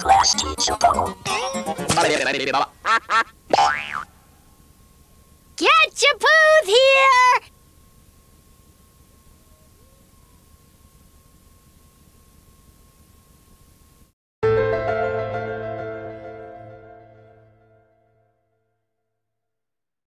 Class teacher.